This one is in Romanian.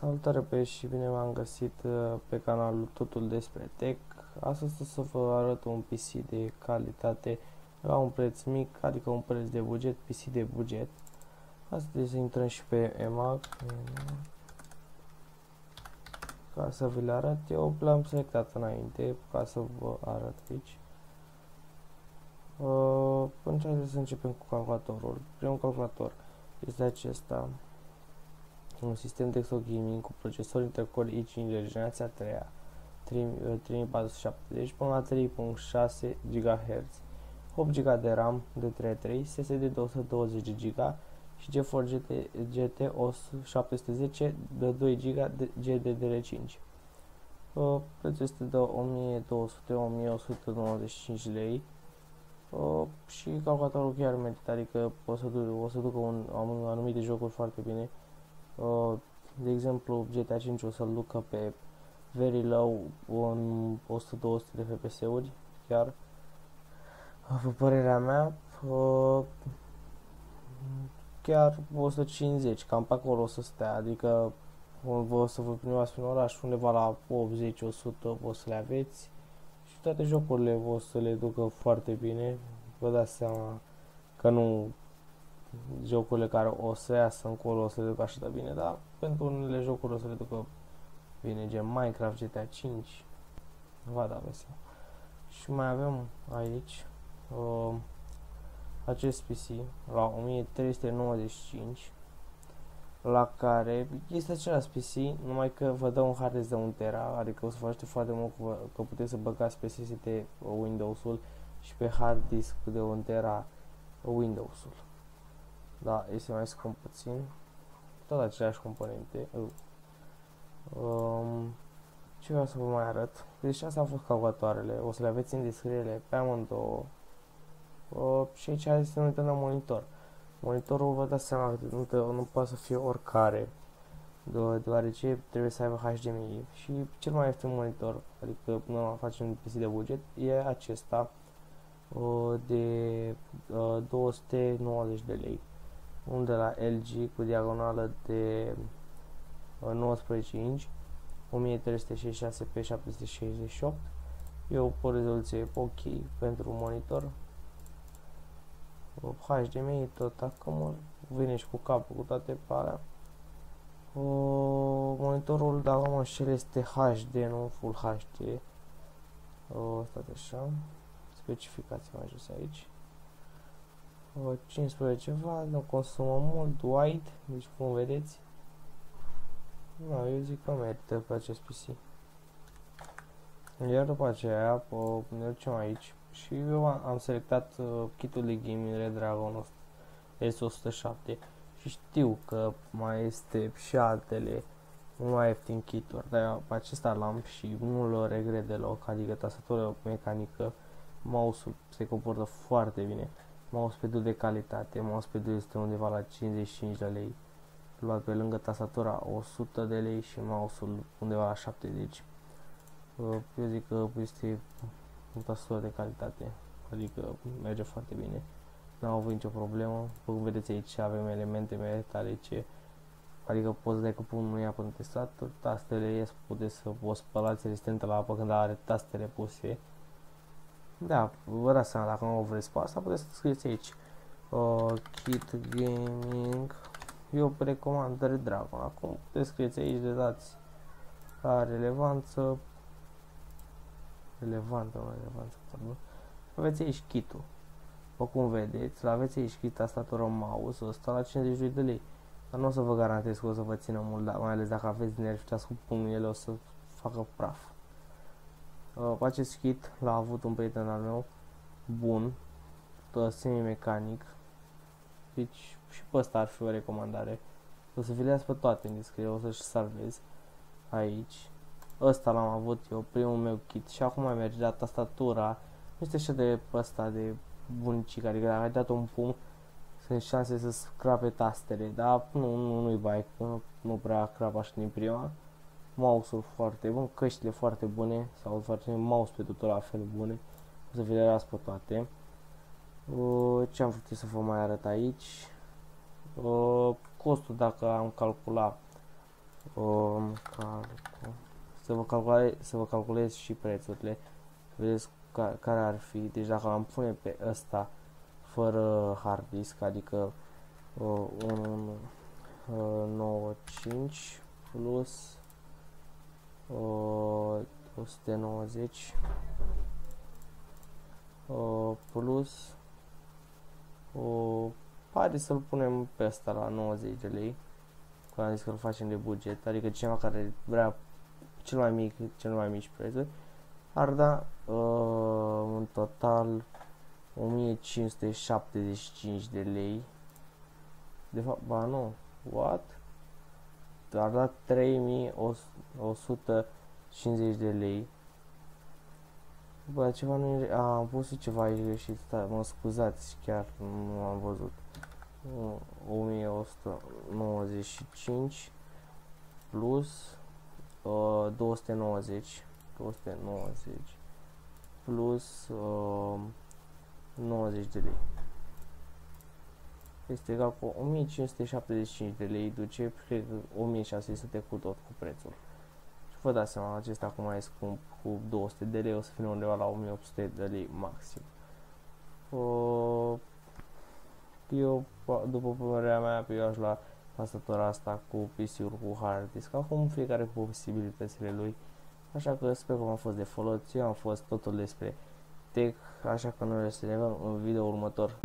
Salutare pe și bine v-am găsit uh, pe canalul Totul despre Tech. Astăzi o să vă arăt un PC de calitate la un preț mic, adică un preț de buget, PC de buget. Astăzi intrăm și pe EMAG ca să vi le arăt. Eu l-am selectat înainte ca să vă arăt aici. Uh, până să începem cu calculatorul. Primul calculator este acesta un sistem desktop gaming cu procesor Intel-Core i5 de generația 3 3470 până la 3.6 GHz, 8 GB de RAM de 3.3, SSD de 220 GB și GeForce GT, GT 710 de 2 GB de GDDR5. Uh, prețul este de 1200-1195 lei. Uh, și calculatorul chiar merită, adică o să, duc, o să ducă un, un anumite jocuri foarte bine. Uh, de exemplu, GTA 5 o să-l ducă pe very low în 100-200 de FPS-uri, chiar. După părerea mea, uh, chiar 150, cam pe acolo o să stea, adică o să vă primați prin oraș undeva la 80-100 o să le aveți și toate jocurile o să le ducă foarte bine, vă dați seama că nu jocurile care o să iasă încolo o să le ducă așa de bine, dar pentru unele jocuri o să le ducă bine, gen Minecraft, GTA 5, va da vesel. Și mai avem aici uh, acest PC la 1395 la care este același PC, numai că vă dă un hard disk de 1 tera, adică o să faceți foarte mult că, că puteți să băgați pe SSD Windows-ul și pe hard disk de 1 tera Windows-ul. Da, este mai scump puțin. Tot aceleași componente. Um, ce vreau să vă mai arăt? Deci astea au fost calculatoarele. O să le aveți în descriere pe amândouă. Uh, și aici este un la monitor. Monitorul vă dați seama că nu, nu poate să fie oricare deoarece trebuie să aibă HDMI și cel mai ieftin monitor, adică nu facem un PC de buget, e acesta uh, de uh, 290 de lei un de la LG cu diagonală de 19 uh, inch 1366 pe 768 e o rezoluție ok pentru monitor. HDMI tot acum vine și cu capul cu toate pe alea. Uh, monitorul dacă mă înșel este HD nu Full HD uh, stați așa. Specificația mai jos aici 15 W, nu consumă mult, white, deci cum vedeți. Da, eu zic că merită pe acest PC. Iar după aceea ne ducem aici și eu am selectat uh, kitul de gaming Red Dragon S107 și știu că mai este și altele mai ieftin kituri, dar pe acesta l-am și nu-l regret deloc, adică tastatură mecanică, mouse-ul se comportă foarte bine mousepad-ul de calitate, mousepad-ul este undeva la 55 de lei, luat pe lângă tastatura 100 de lei și mouse-ul undeva la 70. Uh, eu zic că este o tastatură de calitate, adică merge foarte bine. Nu am avut nicio problemă, cum vedeți aici avem elemente metalice, adică poți dai cu pumnul ia până testat, tastele ies, puteți să o spălați rezistentă la apă când are tastele puse, da, vă dați seama, dacă nu vreți pe asta, puteți să scrieți aici. Uh, kit Gaming. Eu recomand Red Dragon. Acum puteți scrieți aici de dați la relevanță. Relevantă, nu relevanță, pardon. Aveți aici kitul. După cum vedeți, la aveți aici kit tastatură mouse, ăsta la 52 de lei. Dar nu o să vă garantez că o să vă țină mult, mai ales dacă aveți nervi și cu pumnul, ele o să facă praf. Uh, acest kit l-a avut un prieten al meu, bun, semi-mecanic, deci și pe ăsta ar fi o recomandare. O să vi le pe toate în descriere, o să-și salvez aici. Ăsta l-am avut eu, primul meu kit și acum mai merge la tastatura. Nu este așa de ăsta de bunicic, adică dacă ai dat un pum, sunt șanse să scrape tastele, dar nu, nu, nu-i bai, nu, nu prea crap așa din prima mouse-ul foarte bun, căștile foarte bune sau foarte mouse pe tot la fel bune. O să vi le las pe toate. Uh, ce am vrut să vă mai arăt aici? Uh, costul dacă am calculat Um, calcul. Să vă, calcule, să vă calculez și prețurile. Vedeți ca, care ar fi. Deci dacă am pune pe ăsta fără hard disk, adică uh, 195 plus uh, 190 uh, plus uh, Haide să-l punem pe ăsta la 90 de lei. Că am zis că îl facem de buget. Adică cineva care vrea cel mai mic, cel mai mici prețuri, ar da uh, în total 1575 de lei. De fapt, ba nu, what? Ar da 3150 de lei. Bă, ceva nu e... A, am pus ceva aici greșit, stai, mă scuzați, chiar nu am văzut. 1195 plus uh, 290 290 plus uh, 90 de lei este egal cu 1575 de lei duce cred 1600 cu tot cu prețul și vă dați seama acesta acum e scump cu 200 de lei o să fie undeva la 1800 de lei maxim uh, eu, după părerea mea, eu aș lua tastatura asta cu PC-uri cu hard disk, acum fiecare cu posibilitățile lui. Așa că sper că v-am fost de folos, eu am fost totul despre tech, așa că noi ne vedem în video următor.